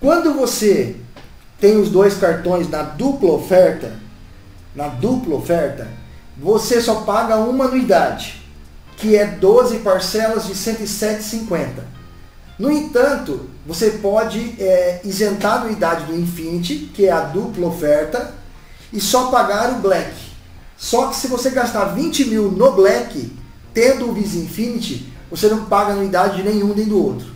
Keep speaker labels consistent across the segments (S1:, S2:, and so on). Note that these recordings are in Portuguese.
S1: Quando você tem os dois cartões na dupla oferta, na dupla oferta, você só paga uma anuidade, que é 12 parcelas de 107,50. No entanto, você pode é, isentar a anuidade do Infinity, que é a dupla oferta, e só pagar o Black. Só que se você gastar 20 mil no Black, tendo o Visa Infinity, você não paga anuidade de nenhum nem do outro.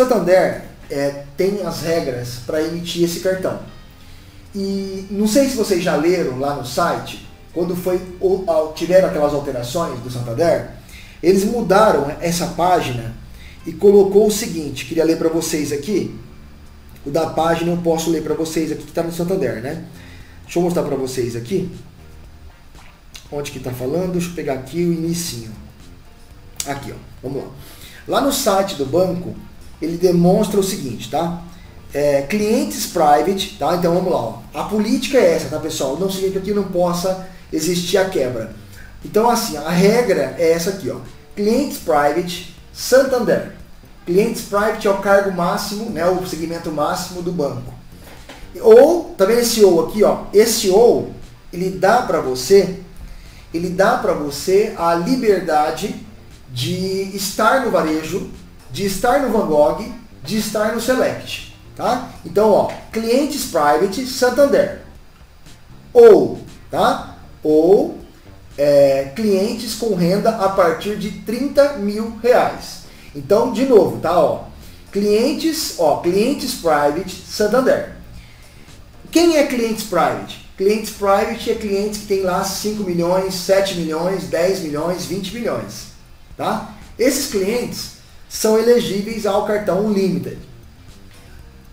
S1: Santander é, tem as regras para emitir esse cartão. E não sei se vocês já leram lá no site, quando foi tiveram aquelas alterações do Santander, eles mudaram essa página e colocou o seguinte, queria ler para vocês aqui, o da página eu posso ler para vocês aqui que está no Santander, né? Deixa eu mostrar para vocês aqui. Onde que está falando? Deixa eu pegar aqui o inicinho. Aqui, ó. Vamos lá. Lá no site do banco, ele demonstra o seguinte, tá? É, clientes private, tá? Então vamos lá, ó. A política é essa, tá pessoal? Não significa que não possa existir a quebra. Então assim, a regra é essa aqui, ó. Clientes private, Santander. Clientes private é o cargo máximo, né? O segmento máximo do banco. Ou, tá esse ou aqui, ó? Esse ou, ele dá para você, ele dá para você a liberdade de estar no varejo, de estar no Van Gogh, de estar no Select. Tá? Então, ó, clientes private Santander. Ou, tá? Ou é, clientes com renda a partir de 30 mil reais. Então, de novo, tá? Ó, clientes, ó, clientes private Santander. Quem é clientes private? Clientes private é clientes que tem lá 5 milhões, 7 milhões, 10 milhões, 20 milhões. Tá? Esses clientes são elegíveis ao cartão Unlimited.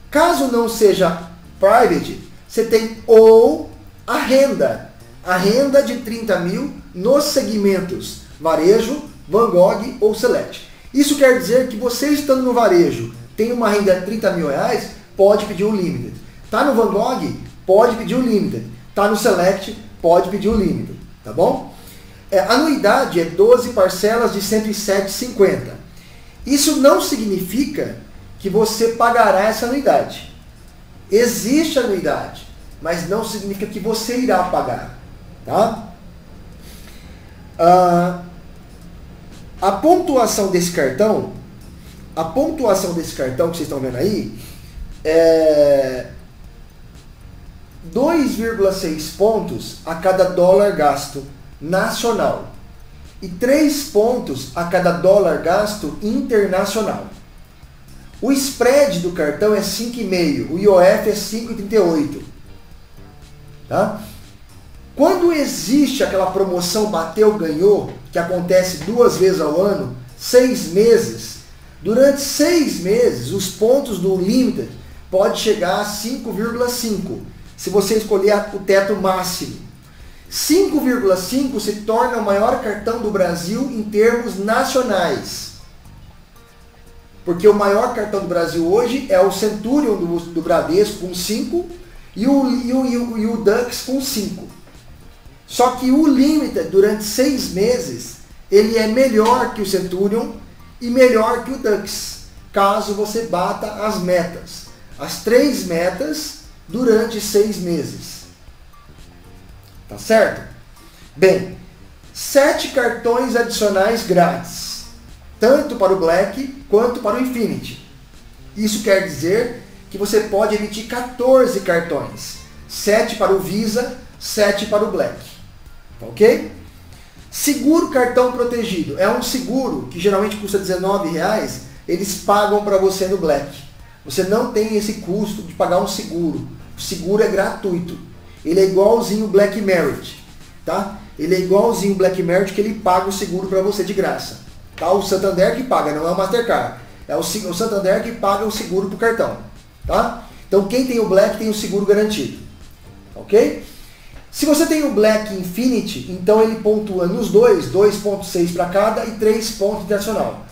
S1: Caso não seja private, você tem ou a renda. A renda de 30 mil nos segmentos varejo, Van Gogh ou Select. Isso quer dizer que você estando no varejo, tem uma renda de 30 mil reais, pode pedir o Limited. Tá no Van Gogh, pode pedir o Limited. Tá no Select, pode pedir o Limited. Tá bom? É, anuidade é 12 parcelas de 107,50. Isso não significa que você pagará essa anuidade. Existe anuidade, mas não significa que você irá pagar. Tá? Ah, a pontuação desse cartão, a pontuação desse cartão que vocês estão vendo aí, é 2,6 pontos a cada dólar gasto nacional e 3 pontos a cada dólar gasto internacional. O spread do cartão é 5,5, o IOF é 5,38. Tá? Quando existe aquela promoção bateu, ganhou, que acontece duas vezes ao ano, seis meses, durante seis meses os pontos do Limited pode chegar a 5,5, se você escolher o teto máximo. 5,5 se torna o maior cartão do Brasil em termos nacionais. Porque o maior cartão do Brasil hoje é o Centurion do, do Bradesco com 5 e o, e, o, e, o, e o Dux com 5. Só que o Limited, durante seis meses, ele é melhor que o Centurion e melhor que o Dux, caso você bata as metas. As três metas durante seis meses. Tá certo? Bem, sete cartões adicionais grátis, tanto para o Black quanto para o Infinity. Isso quer dizer que você pode emitir 14 cartões, 7 para o Visa, 7 para o Black. Tá ok? Seguro cartão protegido. É um seguro que geralmente custa R$19,00, eles pagam para você no Black. Você não tem esse custo de pagar um seguro. O seguro é gratuito. Ele é igualzinho o Black Merit, tá? Ele é igualzinho o Black Merit que ele paga o seguro para você de graça. Tá? O Santander que paga, não é o Mastercard. É o, o Santander que paga o seguro pro cartão, tá? Então quem tem o Black tem o seguro garantido, ok? Se você tem o Black Infinity, então ele pontua nos dois, 2.6 para cada e 3 pontos internacional.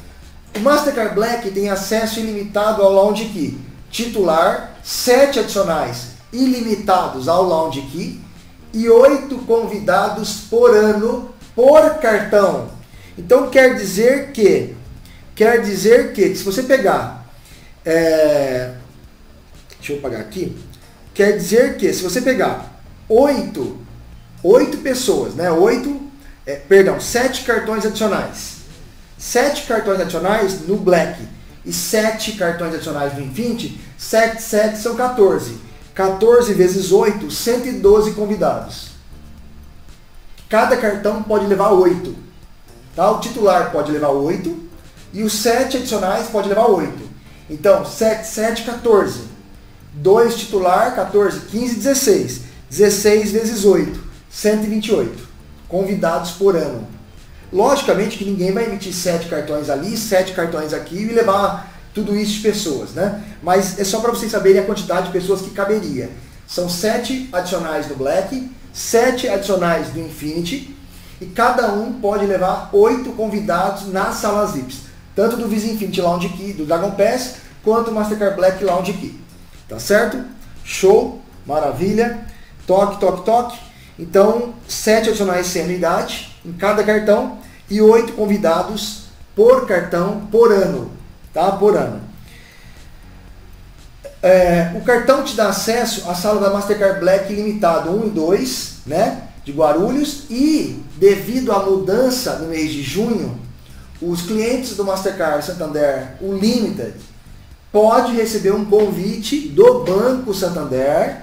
S1: O Mastercard Black tem acesso ilimitado ao Lounge Key titular, 7 adicionais ilimitados ao Lounge Key e 8 convidados por ano por cartão. Então quer dizer que, quer dizer que, se você pegar, é, deixa eu pagar aqui, quer dizer que se você pegar 8, 8 pessoas, né, 8, é, perdão, 7 cartões adicionais, 7 cartões adicionais no Black e 7 cartões adicionais no Infinity, 7, 7 são 14. 14 vezes 8, 112 convidados. Cada cartão pode levar 8. Tá? O titular pode levar 8 e os 7 adicionais pode levar 8. Então, 7, 7, 14. 2 titular, 14, 15, 16. 16 vezes 8, 128. Convidados por ano. Logicamente que ninguém vai emitir 7 cartões ali, 7 cartões aqui e levar tudo isso de pessoas, né? Mas é só para vocês saberem a quantidade de pessoas que caberia. São sete adicionais do Black, sete adicionais do Infinity, e cada um pode levar oito convidados nas salas VIPs, tanto do Visa Infinity Lounge Key, do Dragon Pass, quanto do Mastercard Black Lounge Key. Tá certo? Show, maravilha. Toque, toque, toque. Então, sete adicionais sem anuidade em cada cartão e oito convidados por cartão por ano tá? por ano. É, o cartão te dá acesso à sala da Mastercard Black limitado 1 e 2, né, de Guarulhos, e devido à mudança no mês de junho, os clientes do Mastercard Santander, o Limited, pode receber um convite do Banco Santander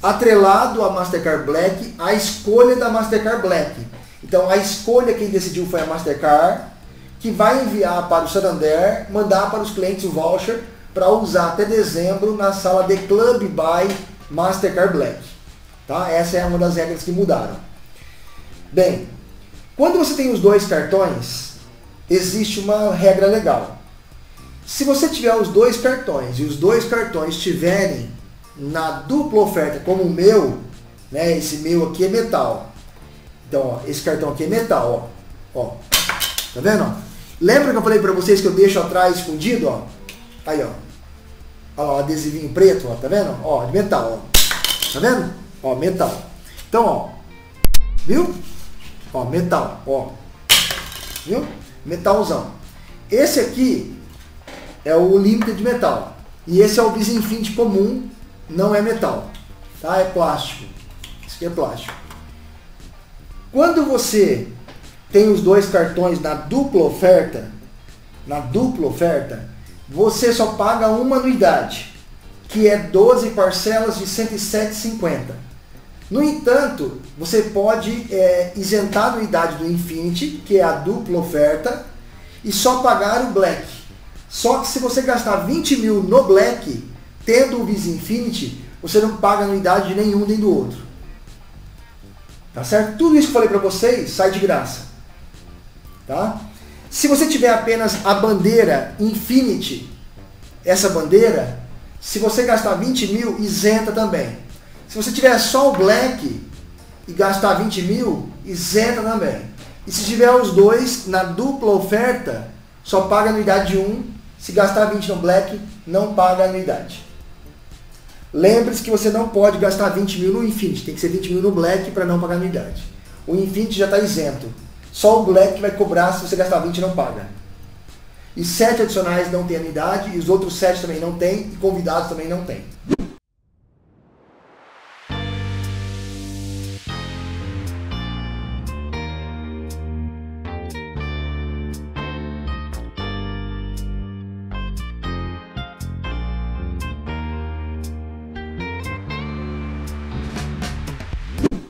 S1: atrelado à Mastercard Black, a escolha da Mastercard Black. Então a escolha quem decidiu foi a Mastercard, que vai enviar para o Santander, mandar para os clientes o voucher para usar até dezembro na sala de Club by Mastercard Black. Tá? Essa é uma das regras que mudaram. Bem, quando você tem os dois cartões, existe uma regra legal. Se você tiver os dois cartões e os dois cartões estiverem na dupla oferta, como o meu, né, esse meu aqui é metal. Então, ó, esse cartão aqui é metal, ó. ó tá vendo? Lembra que eu falei para vocês que eu deixo atrás escondido, ó? Aí, ó. Olha lá, o adesivinho preto, ó, tá vendo? Ó, de metal, ó. Tá vendo? Ó, metal. Então, ó. Viu? Ó, metal, ó. Viu? Metalzão. Esse aqui é o Limited de metal. E esse é o Bisinfinte comum, não é metal. Tá? É plástico. Isso aqui é plástico. Quando você tem os dois cartões na dupla oferta, na dupla oferta, você só paga uma anuidade, que é 12 parcelas de 107,50. No entanto, você pode é, isentar a anuidade do Infinity, que é a dupla oferta, e só pagar o Black. Só que se você gastar 20 mil no Black, tendo o Visa Infinity, você não paga anuidade de nenhum nem do outro. Tá certo? Tudo isso que eu falei para vocês sai de graça. Tá? Se você tiver apenas a bandeira Infinity, essa bandeira, se você gastar 20 mil, isenta também. Se você tiver só o Black e gastar 20 mil, isenta também. E se tiver os dois na dupla oferta, só paga anuidade de um. Se gastar 20 no Black, não paga anuidade. Lembre-se que você não pode gastar 20 mil no Infinity, tem que ser 20 mil no Black para não pagar anuidade. O Infinity já está isento. Só o Black vai cobrar se você gastar 20 não paga. E sete adicionais não tem anuidade, e os outros sete também não tem, e convidados também não tem.